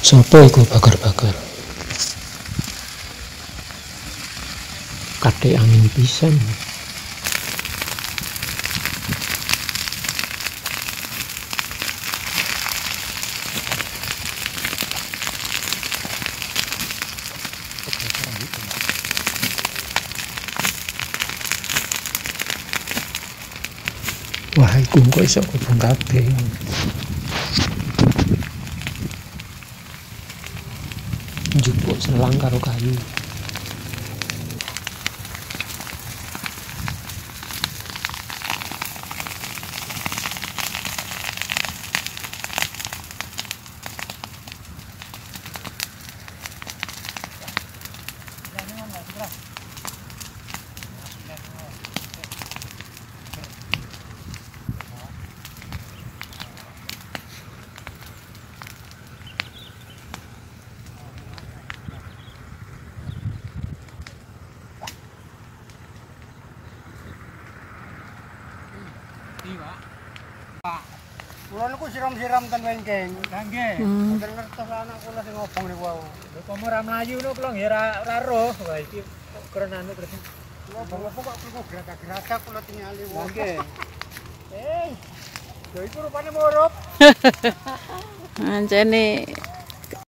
Sopo iku bakar-bakar? Kate angin pisan. Wah, iku kok iso kobong kabeh. Njupuk selang karo kayu. Kulo niku siram-siram ten wengking. Nggih. Mboten ngertos anak kula sing ngobong niku wau. Lho kok ora mlayu no kula nggih ora ora roh. Wah iki keren anu terus. Ngobong apa kok kula geragak-geragak kula tingali wau. Nggih. Eh. Lho iku rupane murup. Ancene